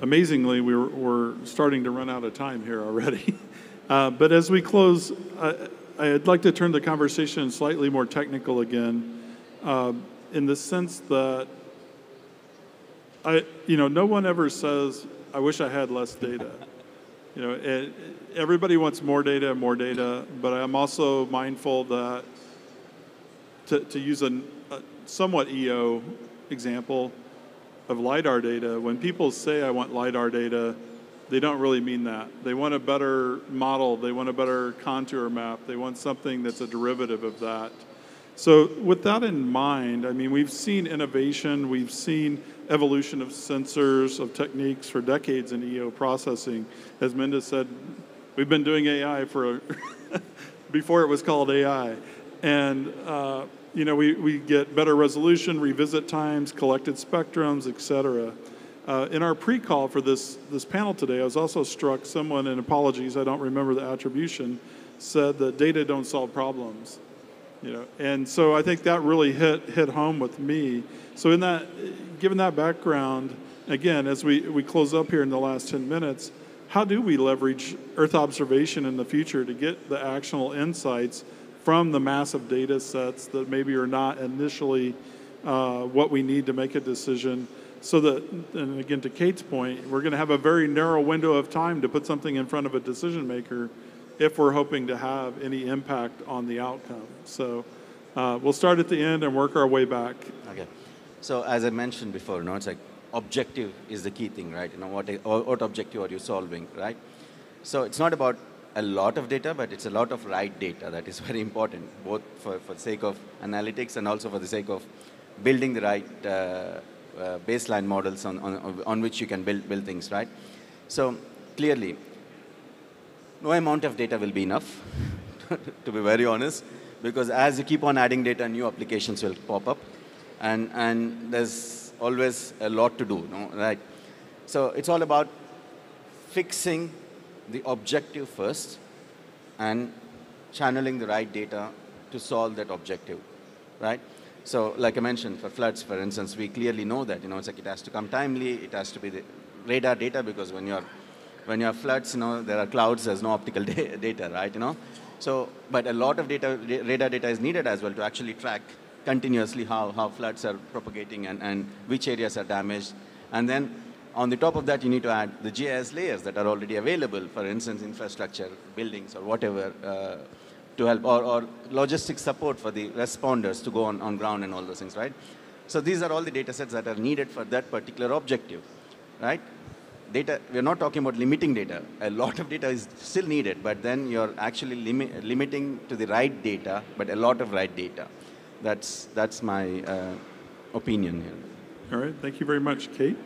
Speaker 1: amazingly, we're, we're starting to run out of time here already. Uh, but as we close, I, I'd like to turn the conversation slightly more technical again, uh, in the sense that I, you know, no one ever says, "I wish I had less data." You know, it, everybody wants more data, more data, but I'm also mindful that to, to use a, a somewhat EO example of LiDAR data, when people say, I want LiDAR data, they don't really mean that. They want a better model, they want a better contour map, they want something that's a derivative of that. So, with that in mind, I mean, we've seen innovation, we've seen evolution of sensors, of techniques for decades in EO processing. As Minda said, we've been doing AI for before it was called AI. And, uh, you know, we, we get better resolution, revisit times, collected spectrums, et cetera. Uh, in our pre-call for this, this panel today, I was also struck, someone, and apologies, I don't remember the attribution, said that data don't solve problems. You know, and so I think that really hit, hit home with me. So in that, given that background, again, as we, we close up here in the last 10 minutes, how do we leverage Earth observation in the future to get the actionable insights from the massive data sets that maybe are not initially uh, what we need to make a decision so that, and again to Kate's point, we're going to have a very narrow window of time to put something in front of a decision maker if we're hoping to have any impact on the outcome. So uh, we'll start at the end and work our way back.
Speaker 5: Okay. So as I mentioned before, you know, it's like objective is the key thing, right? You know, what, what objective are you solving, right? So it's not about a lot of data, but it's a lot of right data that is very important, both for, for the sake of analytics and also for the sake of building the right uh, uh, baseline models on, on, on which you can build, build things, right? So clearly, no amount of data will be enough, to be very honest, because as you keep on adding data, new applications will pop up, and, and there's always a lot to do, no? right? So it's all about fixing the objective first and channeling the right data to solve that objective, right? So like I mentioned, for floods, for instance, we clearly know that, you know, it's like it has to come timely, it has to be the radar data because when you're, when you have floods, you know, there are clouds, there's no optical data, right, you know? So, but a lot of data, radar data is needed as well to actually track continuously how, how floods are propagating and, and which areas are damaged. And then on the top of that, you need to add the GIS layers that are already available, for instance, infrastructure, buildings, or whatever, uh, to help, or, or logistic support for the responders to go on, on ground and all those things, right? So these are all the data sets that are needed for that particular objective, right? Data, we're not talking about limiting data. A lot of data is still needed, but then you're actually limi limiting to the right data, but a lot of right data. That's, that's my uh, opinion here.
Speaker 1: All right, thank you very much. Kate?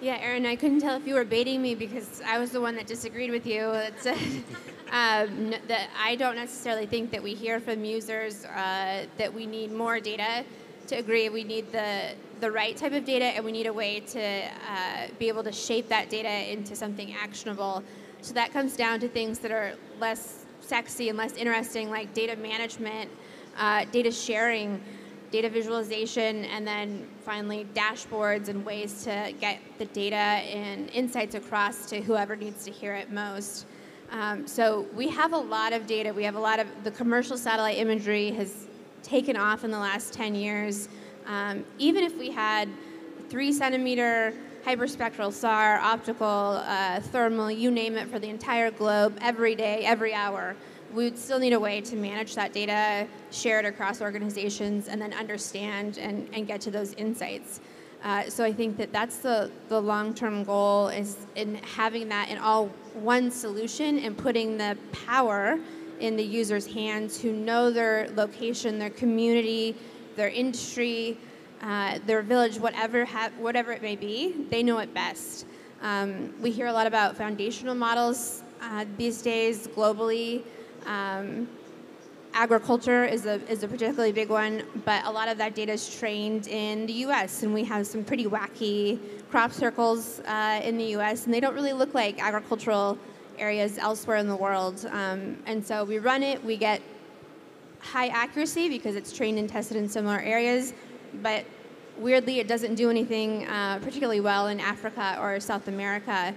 Speaker 4: Yeah, Aaron, I couldn't tell if you were baiting me because I was the one that disagreed with you. um, that I don't necessarily think that we hear from users uh, that we need more data to agree. We need the the right type of data, and we need a way to uh, be able to shape that data into something actionable. So that comes down to things that are less sexy and less interesting, like data management, uh, data sharing data visualization, and then finally dashboards and ways to get the data and insights across to whoever needs to hear it most. Um, so we have a lot of data. We have a lot of the commercial satellite imagery has taken off in the last 10 years. Um, even if we had three centimeter hyperspectral SAR, optical, uh, thermal, you name it, for the entire globe, every day, every hour, we would still need a way to manage that data, share it across organizations, and then understand and, and get to those insights. Uh, so I think that that's the, the long-term goal is in having that in all one solution and putting the power in the user's hands who know their location, their community, their industry, uh, their village, whatever, ha- whatever it may be, they know it best. Um, we hear a lot about foundational models uh, these days globally. Um, agriculture is a, is a particularly big one, but a lot of that data is trained in the US, and we have some pretty wacky crop circles uh, in the US, and they don't really look like agricultural areas elsewhere in the world. Um, and so we run it, we get high accuracy because it's trained and tested in similar areas, but weirdly, it doesn't do anything uh, particularly well in Africa or South America.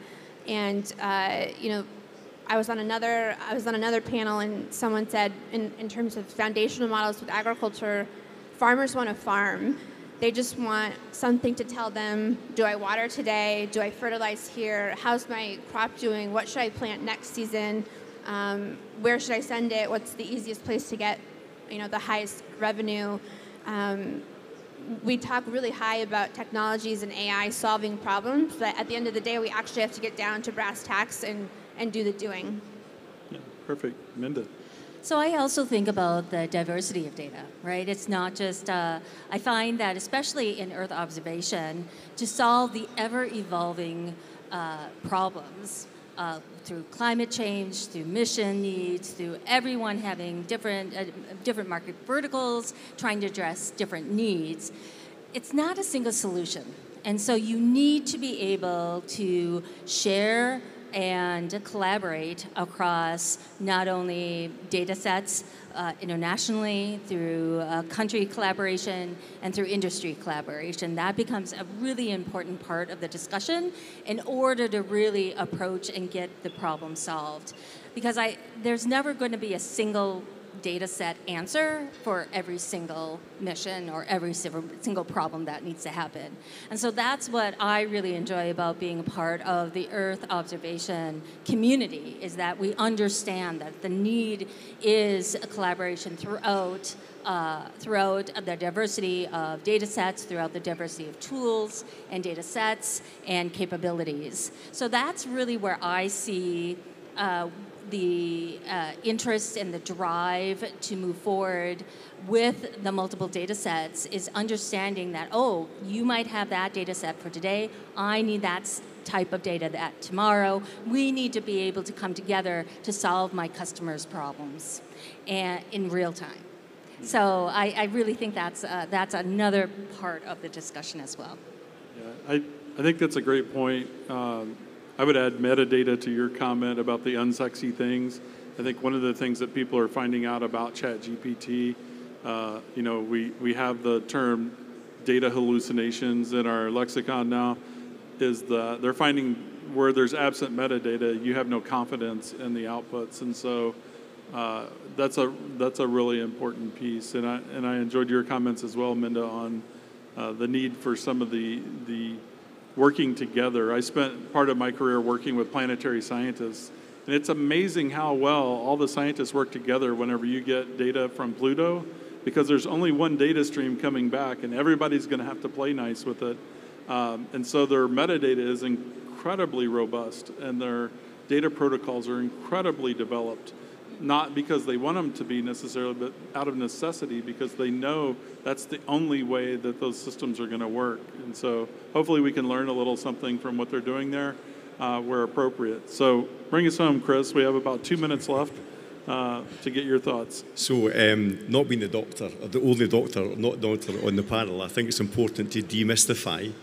Speaker 4: And uh, you know, I was on another I was on another panel, and someone said, in, in terms of foundational models with agriculture, farmers want to farm. They just want something to tell them: Do I water today? Do I fertilize here? How's my crop doing? What should I plant next season? Um, where should I send it? What's the easiest place to get, you know, the highest revenue? Um, we talk really high about technologies and AI solving problems, but at the end of the day, we actually have to get down to brass tacks and and do the doing.
Speaker 1: Yeah, perfect. Minda.
Speaker 3: So I also think about the diversity of data, right? It's not just, uh, I find that especially in Earth observation, to solve the ever evolving uh, problems uh, through climate change, through mission needs, through everyone having different, uh, different market verticals, trying to address different needs, it's not a single solution. And so you need to be able to share and collaborate across not only data sets uh, internationally through uh, country collaboration and through industry collaboration. That becomes a really important part of the discussion in order to really approach and get the problem solved. Because I, there's never going to be a single data set answer for every single mission or every single problem that needs to happen. And so that's what I really enjoy about being a part of the Earth observation community is that we understand that the need is a collaboration throughout uh, throughout the diversity of data sets, throughout the diversity of tools and data sets and capabilities. So that's really where I see uh, the uh, interest and the drive to move forward with the multiple data sets is understanding that, oh, you might have that data set for today, I need that type of data that tomorrow. We need to be able to come together to solve my customers' problems and in real time. So I, I really think that's, uh, that's another part of the discussion as well.
Speaker 1: Yeah, I, I think that's a great point. Um, I would add metadata to your comment about the unsexy things. I think one of the things that people are finding out about ChatGPT, uh, you know, we, we have the term data hallucinations in our lexicon now, is the they're finding where there's absent metadata, you have no confidence in the outputs, and so uh, that's a that's a really important piece. And I and I enjoyed your comments as well, Minda, on uh, the need for some of the the working together. I spent part of my career working with planetary scientists, and it's amazing how well all the scientists work together whenever you get data from Pluto, because there's only one data stream coming back, and everybody's going to have to play nice with it. Um, and so their metadata is incredibly robust, and their data protocols are incredibly developed not because they want them to be necessarily, but out of necessity because they know that's the only way that those systems are going to work. And so hopefully we can learn a little something from what they're doing there uh, where appropriate. So bring us home, Chris. We have about two minutes left. Uh, to get your thoughts.
Speaker 2: So, um, not being the doctor, or the only doctor, not doctor on the panel, I think it's important to demystify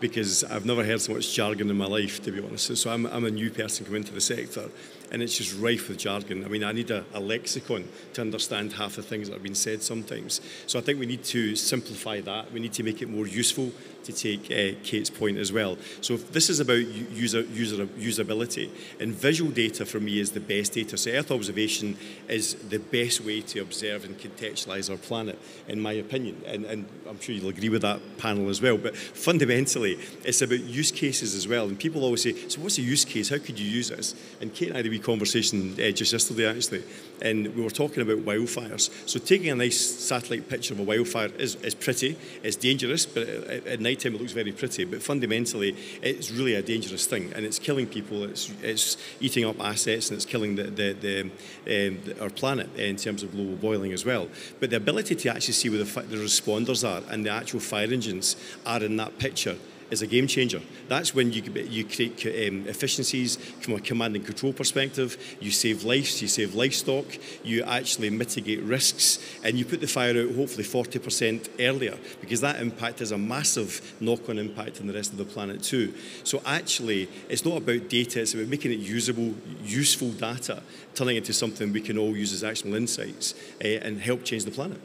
Speaker 2: because I've never heard so much jargon in my life, to be honest. So, I'm, I'm a new person coming into the sector. And it's just rife with jargon. I mean, I need a, a lexicon to understand half the things that have been said sometimes. So I think we need to simplify that. We need to make it more useful to take uh, Kate's point as well. So this is about user, user usability, and visual data for me is the best data. So Earth observation is the best way to observe and contextualize our planet, in my opinion. And, and I'm sure you'll agree with that panel as well. But fundamentally, it's about use cases as well. And people always say, so what's a use case? How could you use this? And Kate and I conversation uh, just yesterday, actually, and we were talking about wildfires. So taking a nice satellite picture of a wildfire is, is pretty, it's dangerous, but at, at night time it looks very pretty. But fundamentally, it's really a dangerous thing, and it's killing people, it's, it's eating up assets, and it's killing the, the, the, um, our planet in terms of global boiling as well. But the ability to actually see where the, the responders are and the actual fire engines are in that picture is a game changer. That's when you, you create um, efficiencies from a command and control perspective. You save lives, you save livestock, you actually mitigate risks, and you put the fire out hopefully 40% earlier because that impact has a massive knock on impact on the rest of the planet too. So actually, it's not about data, it's about making it usable, useful data, turning it into something we can all use as actionable insights uh, and help change the planet.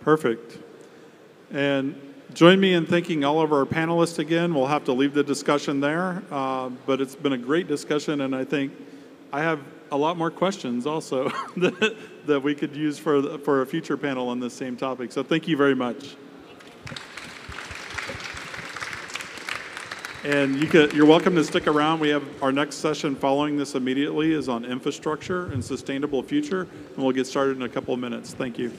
Speaker 1: Perfect. And Join me in thanking all of our panelists again. We'll have to leave the discussion there, uh, but it's been a great discussion, and I think I have a lot more questions also that, that we could use for, for a future panel on this same topic. So thank you very much. And you could, you're welcome to stick around. We have our next session following this immediately is on infrastructure and sustainable future, and we'll get started in a couple of minutes. Thank you.